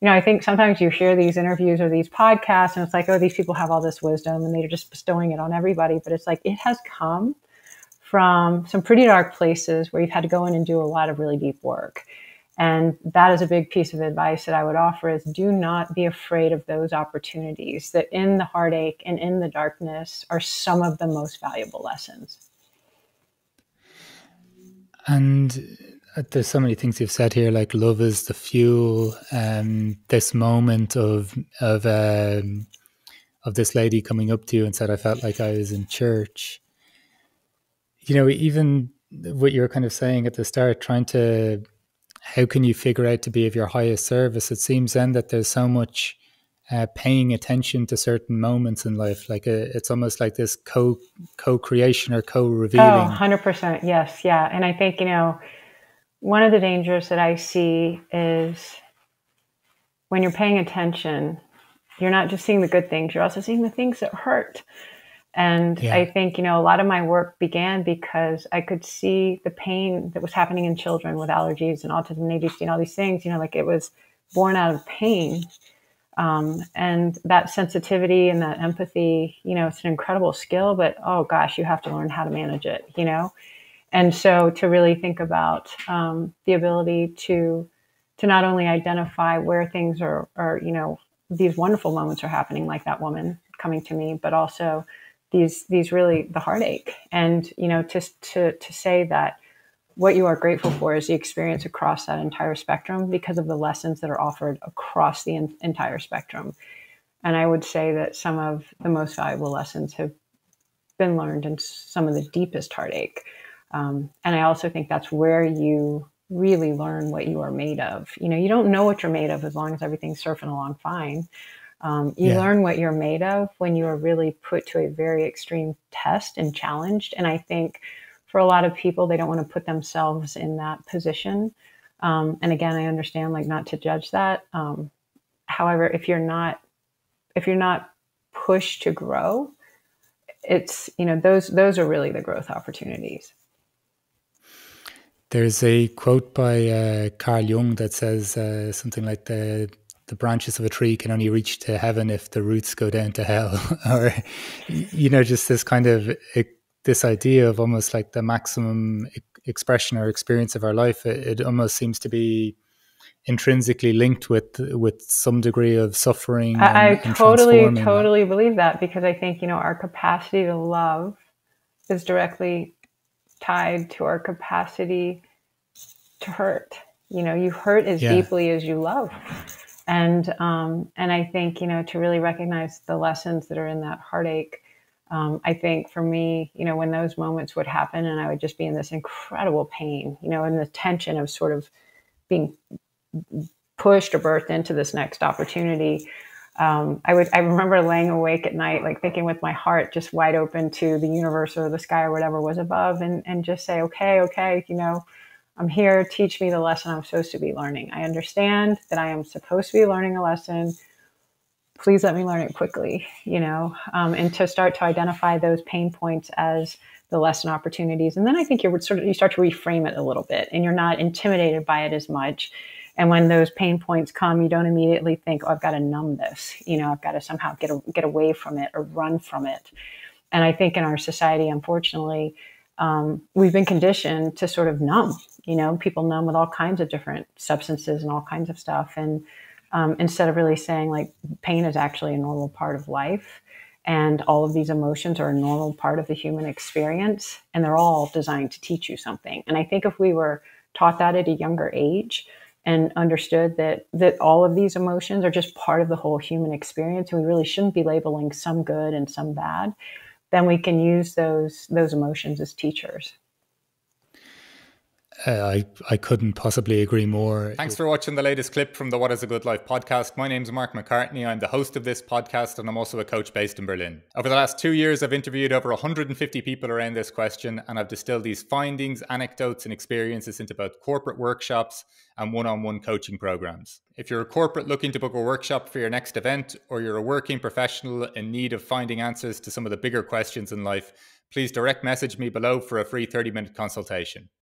you know, I think sometimes you hear these interviews or these podcasts and it's like, oh, these people have all this wisdom and they're just bestowing it on everybody. But it's like, it has come from some pretty dark places where you've had to go in and do a lot of really deep work. And that is a big piece of advice that I would offer is do not be afraid of those opportunities that in the heartache and in the darkness are some of the most valuable lessons. And there's so many things you've said here, like love is the fuel. Um, this moment of of um, of this lady coming up to you and said, "I felt like I was in church." You know, even what you're kind of saying at the start, trying to how can you figure out to be of your highest service? It seems then that there's so much uh, paying attention to certain moments in life. Like a, uh, it's almost like this co co creation or co revealing. Oh, 100%. Yes. Yeah. And I think, you know, one of the dangers that I see is when you're paying attention, you're not just seeing the good things, you're also seeing the things that hurt. And yeah. I think, you know, a lot of my work began because I could see the pain that was happening in children with allergies and autism and ADHD and all these things, you know, like it was born out of pain. Um, and that sensitivity and that empathy, you know, it's an incredible skill, but oh gosh, you have to learn how to manage it, you know? And so to really think about um, the ability to, to not only identify where things are, are, you know, these wonderful moments are happening, like that woman coming to me, but also these these really the heartache. And you know to to to say that what you are grateful for is the experience across that entire spectrum because of the lessons that are offered across the in, entire spectrum. And i would say that some of the most valuable lessons have been learned in some of the deepest heartache um, and i also think that's where you really learn what you are made of you know you don't know what you're made of as long as everything's surfing along fine um, you yeah. learn what you're made of when you are really put to a very extreme test and challenged. And I think for a lot of people, they don't want to put themselves in that position. Um, and again, I understand like not to judge that. Um, however, if you're not if you're not pushed to grow, it's you know those those are really the growth opportunities. There's a quote by uh, Carl Jung that says uh, something like the the branches of a tree can only reach to heaven if the roots go down to hell or you know just this kind of this idea of almost like the maximum expression or experience of our life it, it almost seems to be intrinsically linked with with some degree of suffering i, and, I totally totally that. believe that because i think you know our capacity to love is directly tied to our capacity to hurt you know you hurt as yeah. deeply as you love and um, and I think you know to really recognize the lessons that are in that heartache. Um, I think for me, you know, when those moments would happen, and I would just be in this incredible pain, you know, and the tension of sort of being pushed or birthed into this next opportunity. Um, I would I remember laying awake at night, like thinking with my heart just wide open to the universe or the sky or whatever was above, and and just say, okay, okay, you know, I'm here, teach me the lesson I'm supposed to be learning. I understand that I am supposed to be learning a lesson. Please let me learn it quickly, you know, um, and to start to identify those pain points as the lesson opportunities. And then I think you would sort of you start to reframe it a little bit and you're not intimidated by it as much. And when those pain points come, you don't immediately think, oh, I've got to numb this. You know, I've got to somehow get, a, get away from it or run from it. And I think in our society, unfortunately, um, we've been conditioned to sort of numb. You know, people numb with all kinds of different substances and all kinds of stuff. And um, instead of really saying like pain is actually a normal part of life, and all of these emotions are a normal part of the human experience, and they're all designed to teach you something. And I think if we were taught that at a younger age and understood that that all of these emotions are just part of the whole human experience, and we really shouldn't be labeling some good and some bad then we can use those those emotions as teachers. Uh, I, I couldn't possibly agree more. Thanks for watching the latest clip from the What is a Good Life podcast. My name is Mark McCartney. I'm the host of this podcast and I'm also a coach based in Berlin. Over the last two years, I've interviewed over 150 people around this question and I've distilled these findings, anecdotes, and experiences into both corporate workshops and one on one coaching programs. If you're a corporate looking to book a workshop for your next event or you're a working professional in need of finding answers to some of the bigger questions in life, please direct message me below for a free 30 minute consultation.